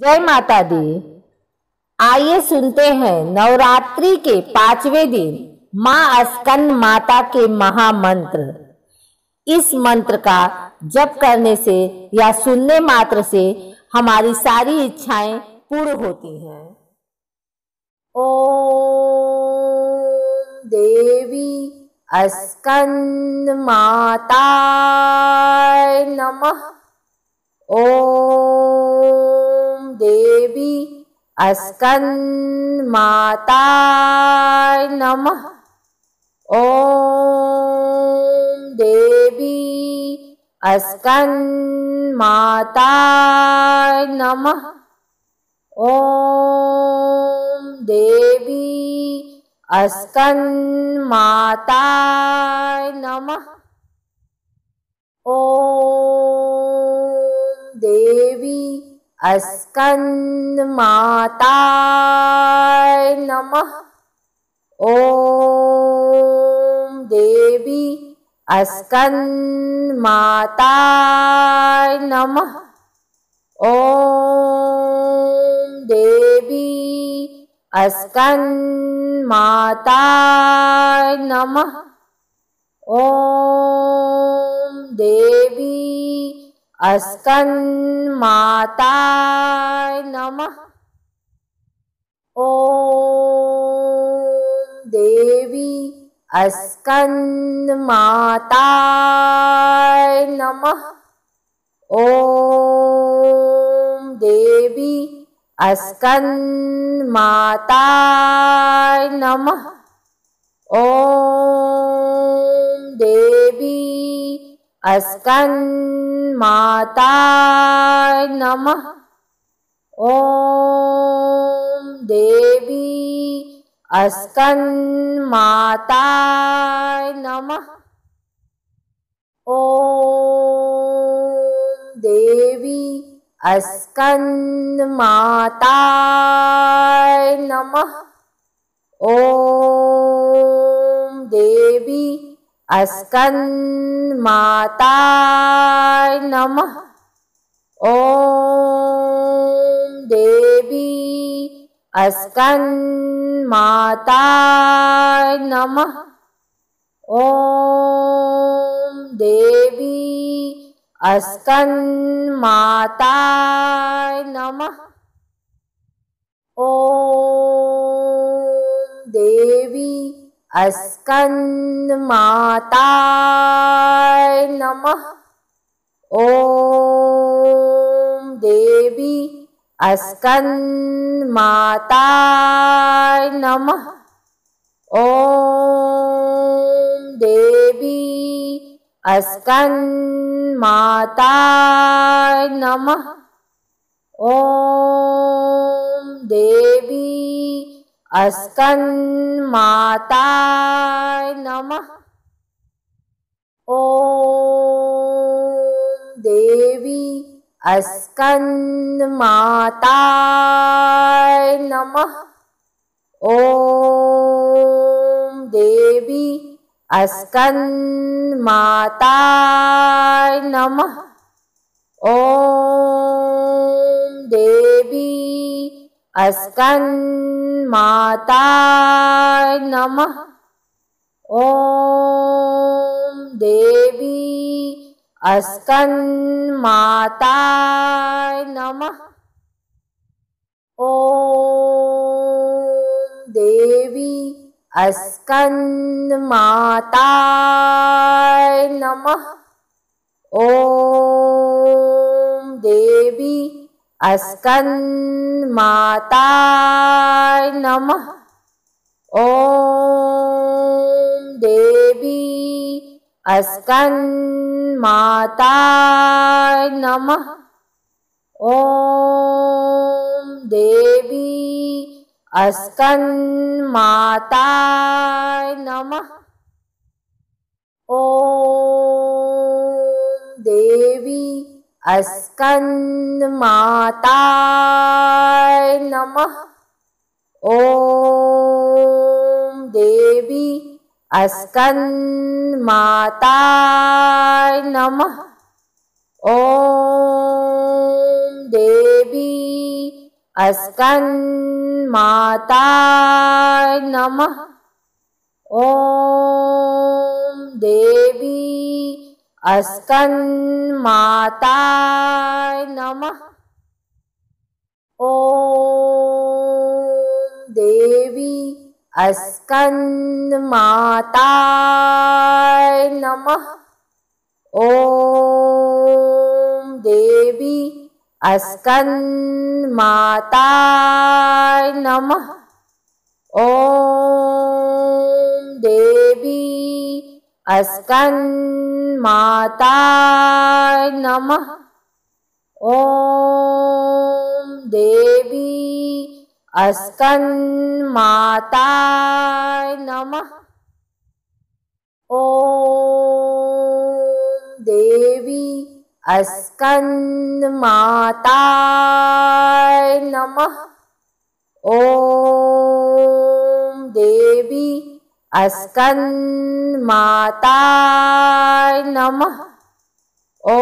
जय माता दी। आइए सुनते हैं नवरात्रि के पाँचवें दिन, माँ स्कंद माता के महामंत्र। इस मंत्र का जप करने से या सुनने मात्र से हमारी सारी इच्छाएँ पूर्ण होती हैं। ओम देवी अस्कंद माता नमः। ॐ देवी अस्कन्माताय नमः। ॐ देवी अस्कन्माताय नमः। ॐ देवी अस्कन्माताय नमः। ॐ देवी अस्कन्माताय नमः। ॐ देवी अस्कन् नमः। ॐ देवी अस्कन्माता नमः। ॐ देवी अस्कन्माताय नमः। ॐ देवी अस्कन्माताय नमः। ॐ देवी अस्कन्माताय नमः। ॐ देवी अस्कन्माताय नमः। ॐ देवी अस्कन्माताय नमः। ॐ देवी अस्कन्माताय नमः। ॐ देवी अस्कन्माताय नमः। ॐ देवी अस्कन्माताय नमः। ॐ देवी अस्कन्माताय नमः। ॐ देवी अस्कन्माताय नमः। ॐ देवी अस्कन्माताय नमः। ॐ देवी अस्कन्माताय नमः। ॐ देवी अस्कन्माताय नमः। ॐ देवी अस्कन्माताय नमः। ॐ देवी अस्कन्माताय नमः। ॐ देवी अस्कन् माता नमः। ॐ देवी अस्कन्माता नमः। ॐ देवी अस्कन्माताय नमः। ॐ देवी अस्कन्माताय नमः। ॐ देवी अस्कन्माताय नमः। ॐ देवी अस्कन्माताय नमः। ॐ देवी अस्कन्माताय नमः। ॐ देवी अस्कन्माताय नमः। ॐ देवी अस्कन्माताय नमः। ॐ देवी अस्कन्माताय नमः। ॐ देवी अस्कन्माताय नमः। ॐ देवी अस्कन्माताय नमः। ॐ देवी अस्कन्माताय नमः। ॐ देवी अस्कन्माताय नमः। ॐ देवी अस्कन्माताय नमः। ॐ देवी अस्कन्माताय नमः। ॐ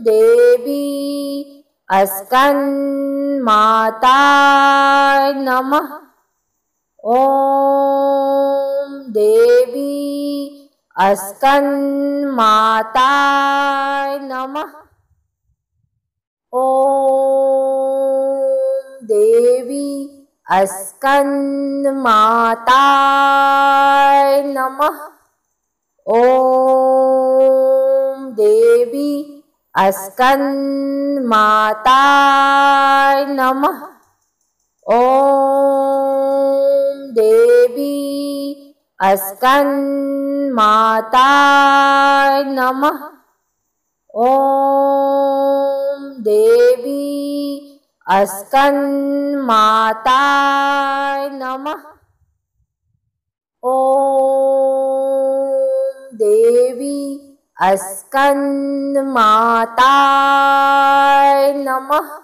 देवी अस्कन्माताय नमः। ॐ देवी अस्कन्माताय नमः। ॐ देवी अस्कन्माताय नमः। ॐ देवी अस्कन्माताय नमः। ॐ देवी अस्कन्माताय नमः। ॐ देवी अस्कन्माताय नमः। ॐ देवी अस्कन्माताय नमः।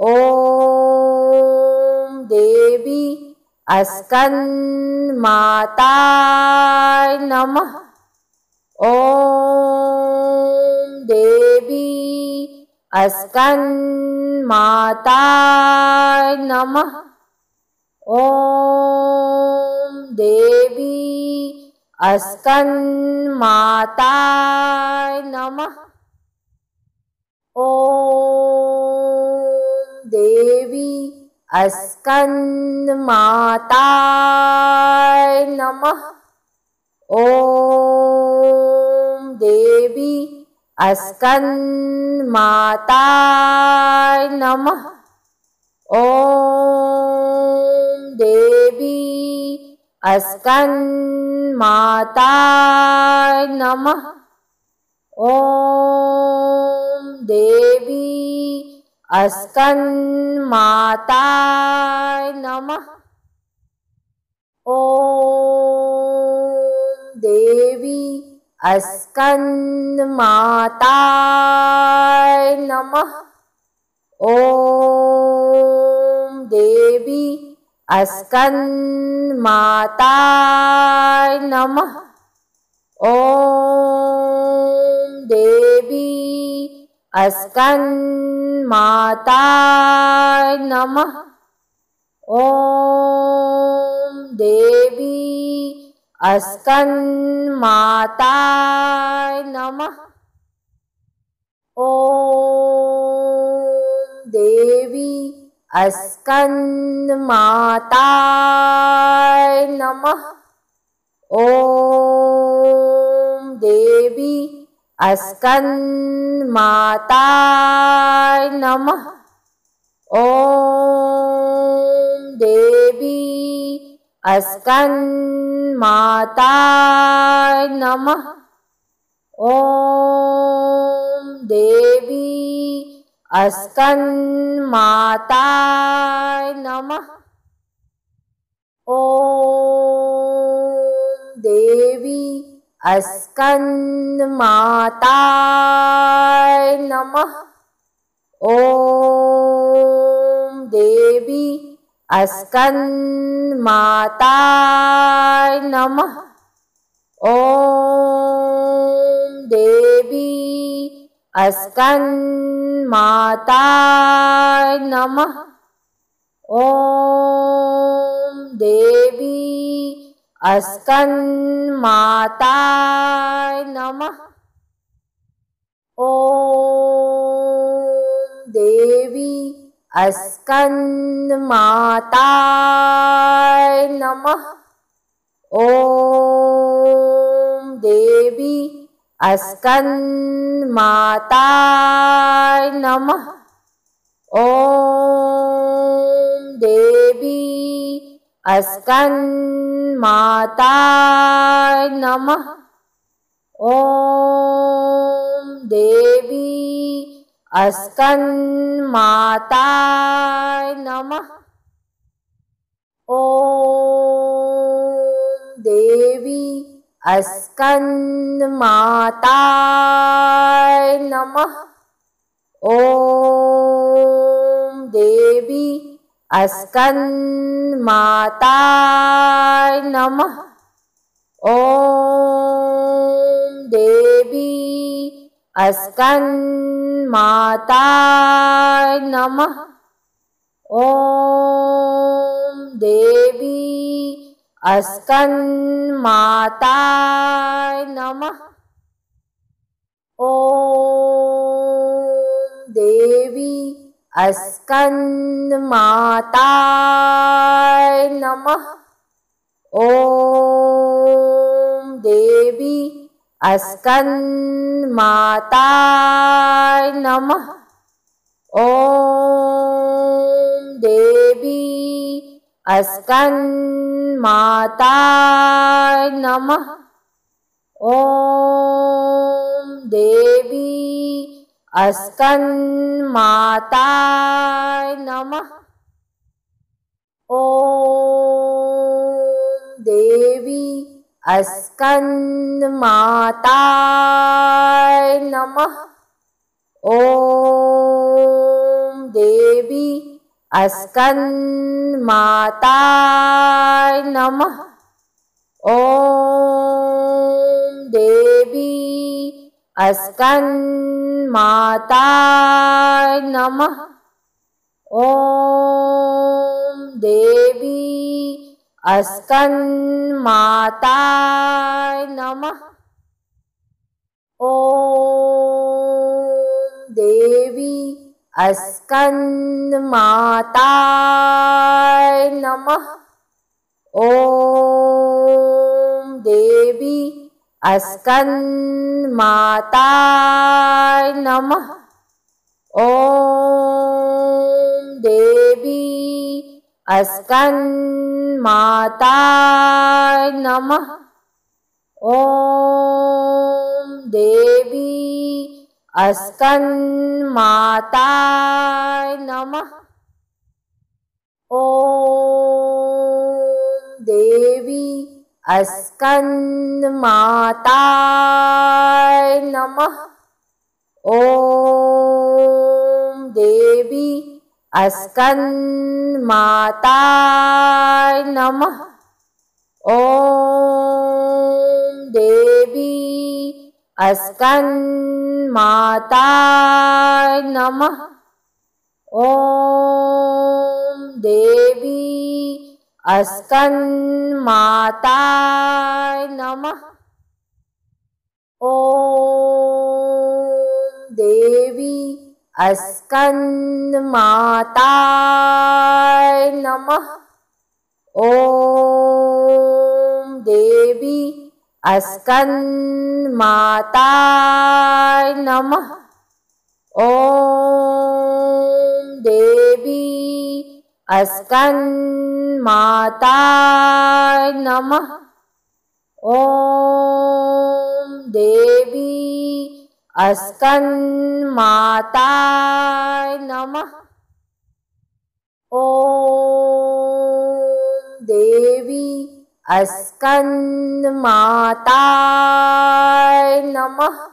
ॐ देवी अस्कन्माताय नमः। ॐ देवी अस्कन्माताय नमः। ॐ देवी अस्कन्माताय नमः। ॐ देवी अस्कन्माताय नमः। ॐ देवी अस्कन्माताय नमः। ॐ देवी अस्कन्माताय नमः। ॐ देवी अस्कन्माताय नमः। ॐ देवी अस्कन्माताय नमः। ॐ देवी अस्कन्माताय नमः। ॐ देवी अस्कन्माताय नमः। ॐ देवी अस्कन्माताय नमः। ॐ देवी अस्कन्माताय नमः। ॐ देवी अस्कन्माताय नमः। ॐ देवी अस्कन्माताय नमः। ॐ देवी अस्कन्माताय नमः। ॐ देवी अस्कन्माताय नमः। ॐ देवी अस्कन्माताय नमः। ॐ देवी अस्कन्माताय नमः। ॐ देवी अस्कन्माताय नमः। ॐ देवी अस्कन्माताय नमः। ॐ देवी अस्कन्माताय नमः। ॐ देवी अस्कन्माताय नमः। ॐ देवी अस्कन्माताय नमः। ॐ देवी अस्कन्माताय नमः। ॐ देवी अस्कन्माताय नमः। ॐ देवी अस्कन्माताय नमः। ॐ देवी अस्कन्माताय नमः। ॐ देवी अस्कन्माताय नमः। ॐ देवी अस्कन्माताय नमः। ॐ देवी अस्कन्माताय नमः। ॐ देवी अस्कन्माताय नमः। ॐ देवी अस्कन्माताय नमः। ॐ देवी अस्कन्माताय नमः। ॐ देवी अस्कन्माताय नमः। ॐ देवी अस्कन्माताय नमः। ॐ देवी अस्कन्माताय नमः। ॐ देवी अस्कन्माताय नमः। ॐ देवी अस्कन्माताय नमः। ॐ देवी अस्कन्माताय नमः। ॐ देवी अस्कन्माताय नमः। ॐ देवी अस्कन्माताय नमः। ॐ देवी अस्कन्माताय नमः। ॐ देवी अस्कन्माताय नमः। ॐ देवी अस्कन्माताय नमः। ॐ देवी अस्कन्माताय नमः। ॐ देवी अस्कन्माताय नमः। ॐ देवी अस्कन्माताय नमः। ॐ देवी अस्कन्माताय नमः।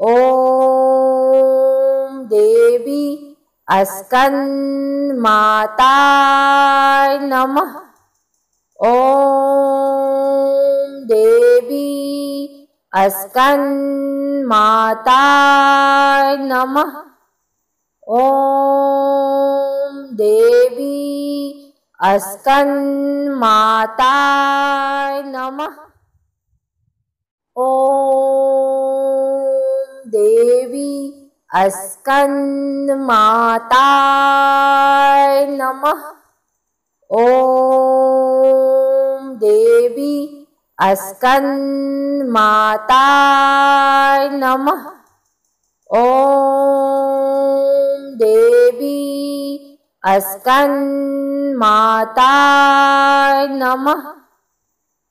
ॐ देवी अस्कन्माताय नमः। ॐ देवी अस्कन्माताय नमः। ॐ देवी अस्कन्माताय नमः। ॐ देवी अस्कन्माताय नमः। ॐ देवी अस्कन्माताय नमः। ॐ देवी अस्कन्माताय नमः।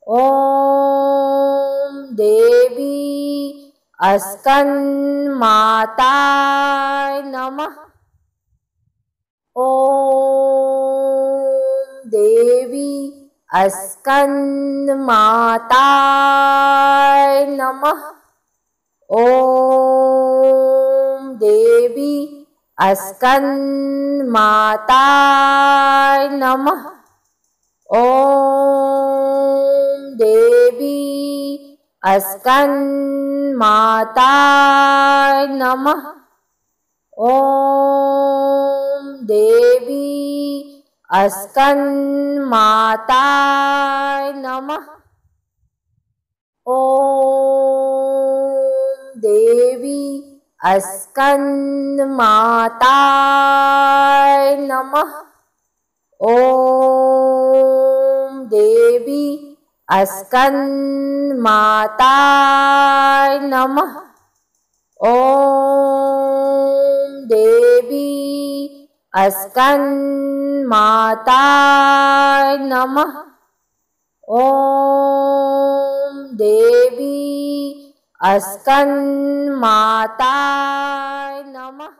ॐ देवी अस्कन्माताय नमः। ॐ देवी अस्कन्माताय नमः। ॐ देवी अस्कन्माताय नमः। ॐ देवी अस्कन्माताय नमः। ॐ देवी अस्कन्माताय नमः। ॐ देवी अस्कन्माताय नमः। ॐ देवी अस्कन्माताय नमः। ॐ देवी अस्कन्माताय नमः। ॐ देवी अस्कन्माताय नमः